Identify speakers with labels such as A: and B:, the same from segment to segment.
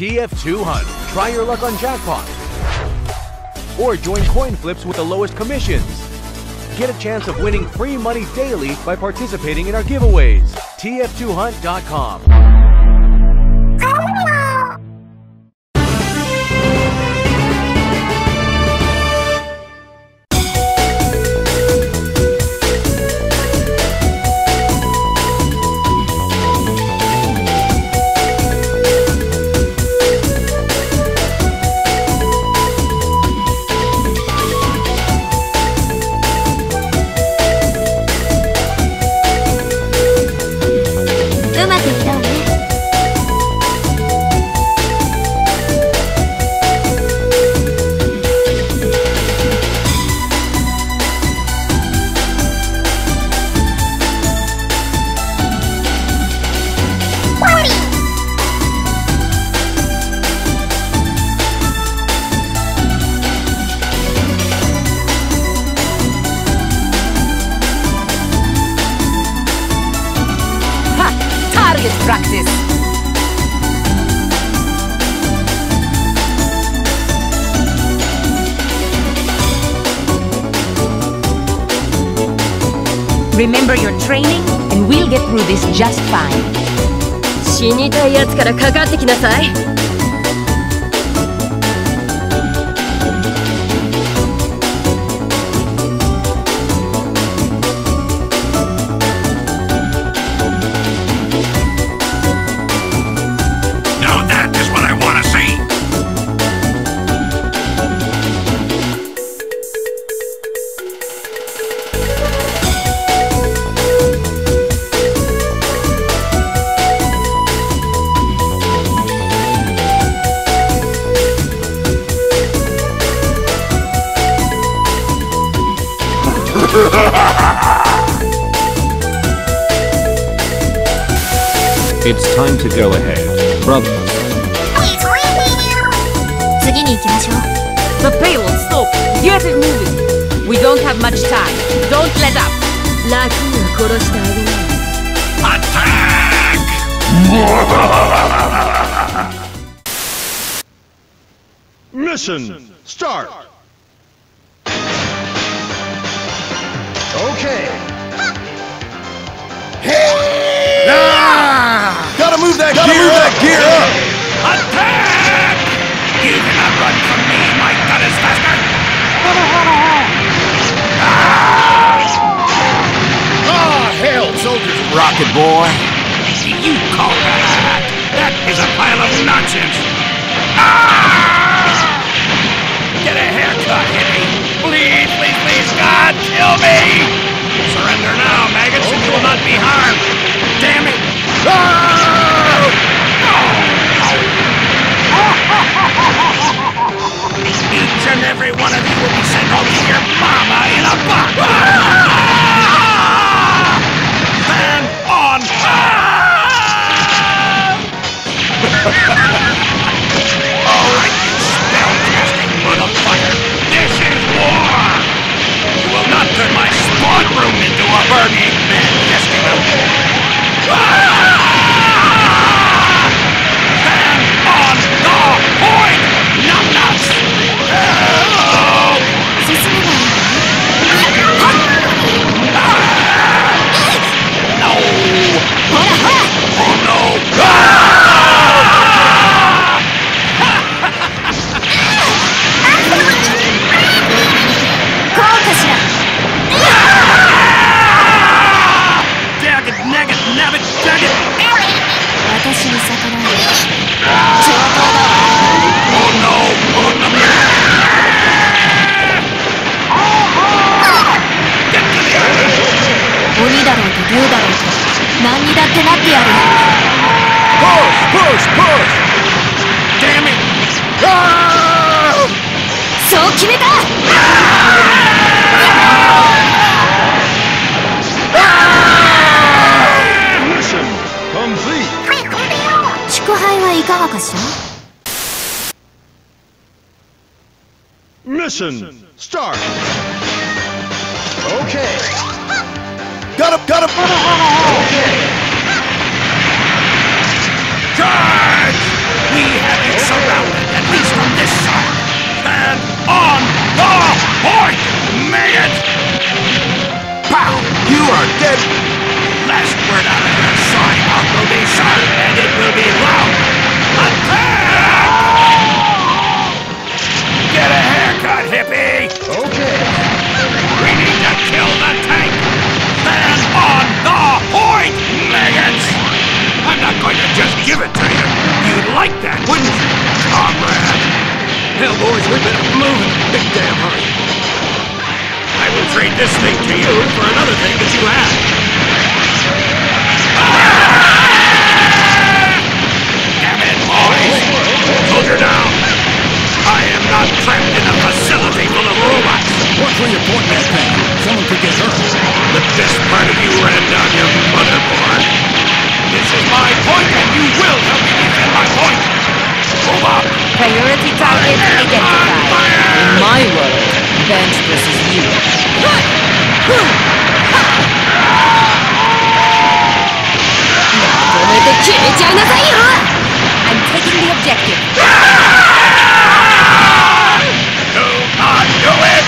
A: TF2 Hunt. Try your luck on jackpot. Or join coin flips with the lowest commissions. Get a chance of winning free money daily by participating in our giveaways. TF2Hunt.com.
B: Remember your training, and we'll get through this just fine.
C: 死にたいやつからかかってきなさい
D: It's time to go ahead, brother.
B: The payload, stop! Get it moving! We don't have much time. Don't let up!
C: 楽には殺してあげない
E: Mission start. Okay. Hey! Ah! Gotta move that Gotta gear move up. that gear up.
F: Attack! You cannot run from me, my gun is faster!
E: Ah, hell, soldiers.
F: Rocket boy. You call that? That is a pile of nonsense!
C: やる。そう決めた。
E: ミ
C: ッションスガラッガ
E: ラッガラッガラッ
F: ガラッ Charge!
E: We
F: have it surrounded! This thing to you for another thing that you have. Damn it, boys! Soldier down! I am not trapped in a facility full of robots!
E: Watch where you're pointing that thing. Someone could get hurt.
F: The best part of you ran down your motherboard. This is my point, and you will help me defend my point! Move up!
B: Priority target identified. In my world, bench versus you. I'm taking the objective.
F: Do not do it!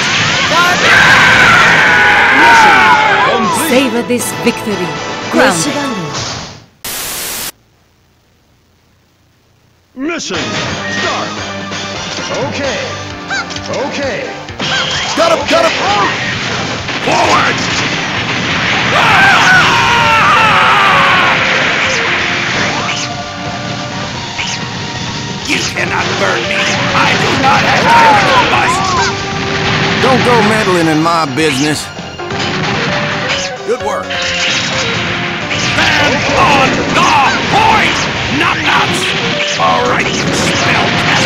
B: Savor this victory. Grounded.
E: Mission start. Okay. Okay. Got him, got him!
F: Forward! Ah! You cannot burn me! I do not have time to bust!
E: Don't go meddling in my business. Good work.
F: Stand on the point! Knockouts! Alright, you spell-casting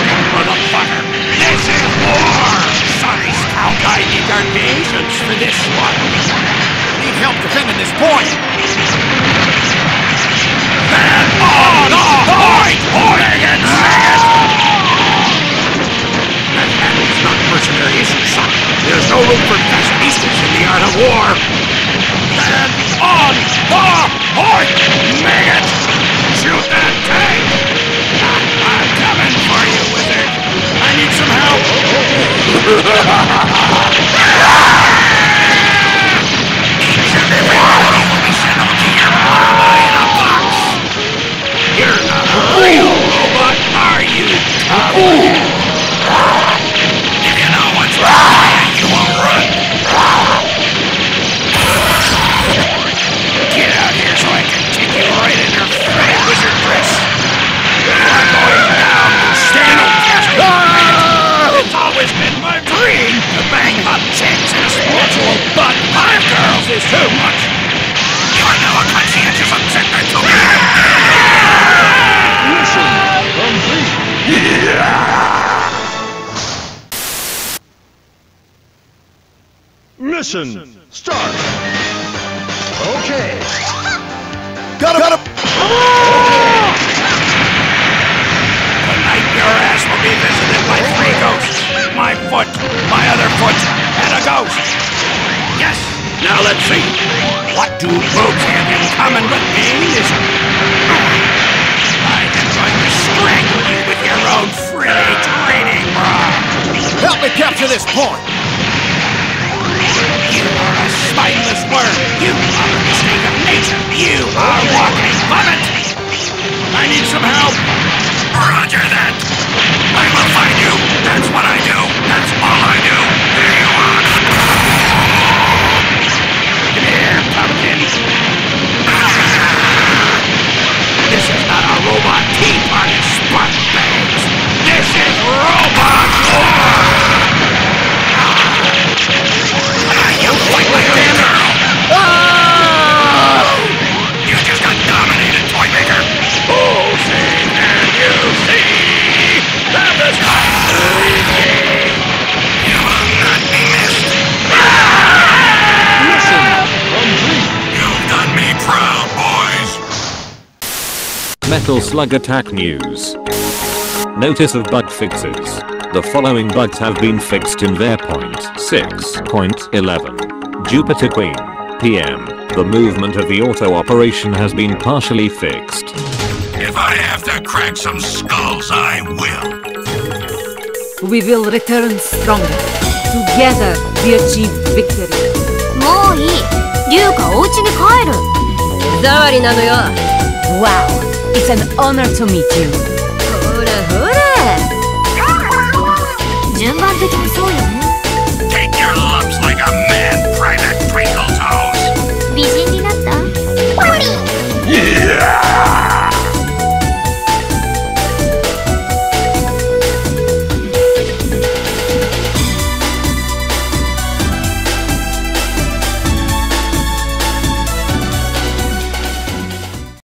F: art. Stand on the point! Megan! Shoot that tank! I'm coming for you, wizard! I need some help!
E: Mission start. Okay. Got him, got him!
F: Tonight your ass will be visited by three ghosts. My foot, my other foot, and a ghost. Yes, now let's see. What do both have in common with me is... I am going to strangle you with your own frilly training bra.
E: Help me capture this point!
F: Are walking vomit. I need some help. Roger that.
D: Metal Slug Attack News. Notice of bug fixes. The following bugs have been fixed in their point 6.11. Jupiter Queen. PM. The movement of the auto operation has been partially fixed.
F: If I have to crack some skulls, I will.
B: We will return stronger. Together, we achieve victory.
C: もういい龍かお家に帰る
B: 手触りなのよ Wow, it's an honor to meet you ほらほら
C: 順番的にそうよね